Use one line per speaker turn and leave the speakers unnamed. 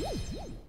Woof, woof.